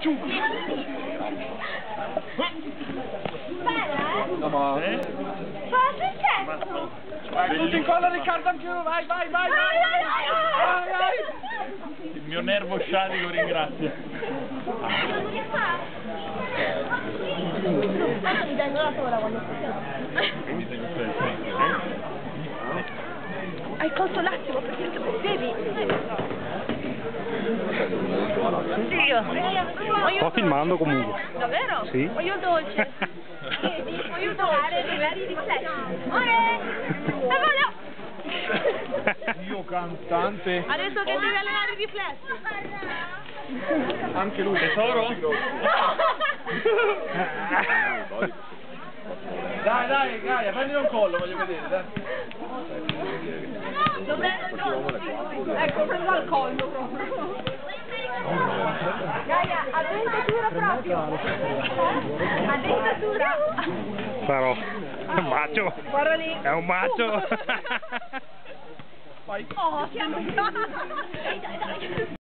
Giù. Bella, eh? Ma... Cosa è successo? Vai, tutti in colla Riccardo anch'io, vai, vai, vai, vai, vai, vai, Il mio nervo sciatico ringrazia. Che fa? Tanto mi tengo la sola quando Hai colto l'attimo perché devi. Io. Sto filmando comunque. Davvero? Sì. Voglio dolce. Voglio dolce. E voglio! Io cantante. Adesso che devi allenare i riflessi. Anche lui. Tesoro? Dai, dai, Gaia, prendi un collo, voglio vedere, dai. Dov'è? Ecco, prendo al collo proprio. A dentatura proprio. A dentatura. Sarò. È un macio. Guarda lì. È un macio. Vai. Oh, siamo...